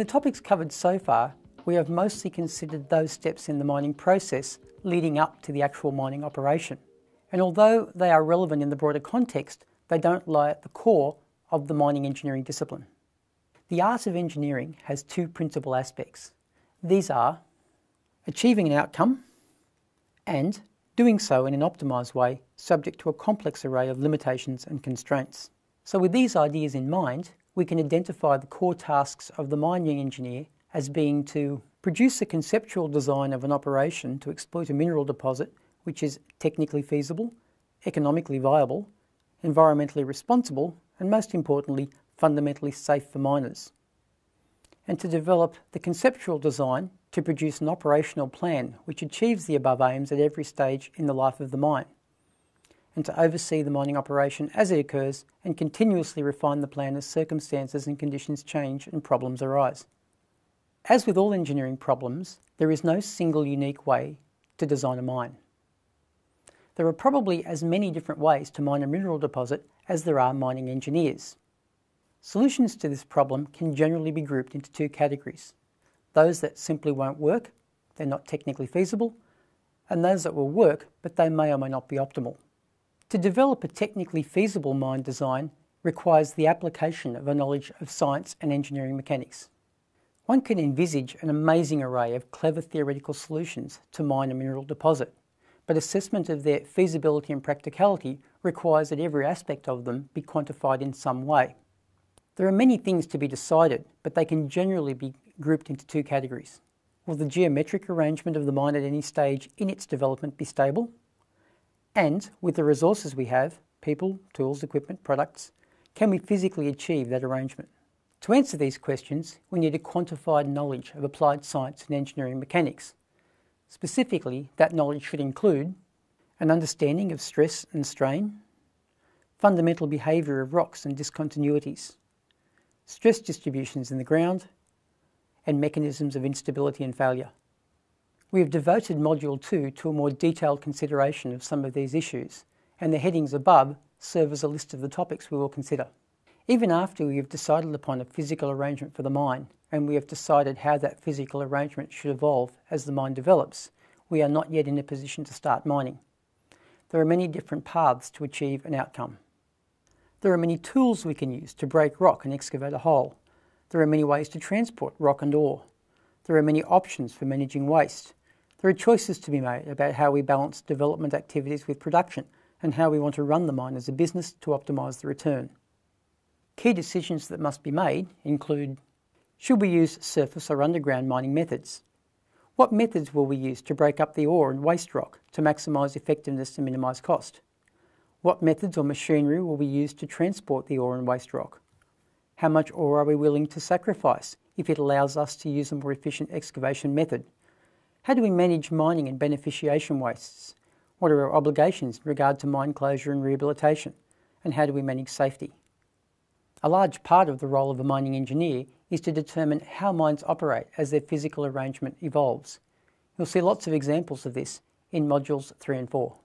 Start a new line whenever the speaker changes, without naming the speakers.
the topics covered so far, we have mostly considered those steps in the mining process leading up to the actual mining operation. And although they are relevant in the broader context, they don't lie at the core of the mining engineering discipline. The art of engineering has two principal aspects. These are achieving an outcome and doing so in an optimised way, subject to a complex array of limitations and constraints. So, with these ideas in mind, we can identify the core tasks of the mining engineer as being to produce a conceptual design of an operation to exploit a mineral deposit which is technically feasible, economically viable, environmentally responsible, and most importantly, fundamentally safe for miners. And to develop the conceptual design to produce an operational plan which achieves the above aims at every stage in the life of the mine, and to oversee the mining operation as it occurs and continuously refine the plan as circumstances and conditions change and problems arise. As with all engineering problems, there is no single unique way to design a mine. There are probably as many different ways to mine a mineral deposit as there are mining engineers. Solutions to this problem can generally be grouped into two categories those that simply won't work, they're not technically feasible, and those that will work, but they may or may not be optimal. To develop a technically feasible mine design requires the application of a knowledge of science and engineering mechanics. One can envisage an amazing array of clever theoretical solutions to mine a mineral deposit, but assessment of their feasibility and practicality requires that every aspect of them be quantified in some way. There are many things to be decided, but they can generally be grouped into two categories. Will the geometric arrangement of the mine at any stage in its development be stable? And with the resources we have, people, tools, equipment, products, can we physically achieve that arrangement? To answer these questions, we need a quantified knowledge of applied science and engineering mechanics. Specifically, that knowledge should include an understanding of stress and strain, fundamental behaviour of rocks and discontinuities, stress distributions in the ground, and mechanisms of instability and failure. We have devoted Module 2 to a more detailed consideration of some of these issues, and the headings above serve as a list of the topics we will consider. Even after we have decided upon a physical arrangement for the mine, and we have decided how that physical arrangement should evolve as the mine develops, we are not yet in a position to start mining. There are many different paths to achieve an outcome. There are many tools we can use to break rock and excavate a hole, there are many ways to transport rock and ore. There are many options for managing waste. There are choices to be made about how we balance development activities with production and how we want to run the mine as a business to optimise the return. Key decisions that must be made include should we use surface or underground mining methods? What methods will we use to break up the ore and waste rock to maximise effectiveness and minimise cost? What methods or machinery will we use to transport the ore and waste rock? How much ore are we willing to sacrifice if it allows us to use a more efficient excavation method? How do we manage mining and beneficiation wastes? What are our obligations in regard to mine closure and rehabilitation? And how do we manage safety? A large part of the role of a mining engineer is to determine how mines operate as their physical arrangement evolves. You'll see lots of examples of this in modules 3 and 4.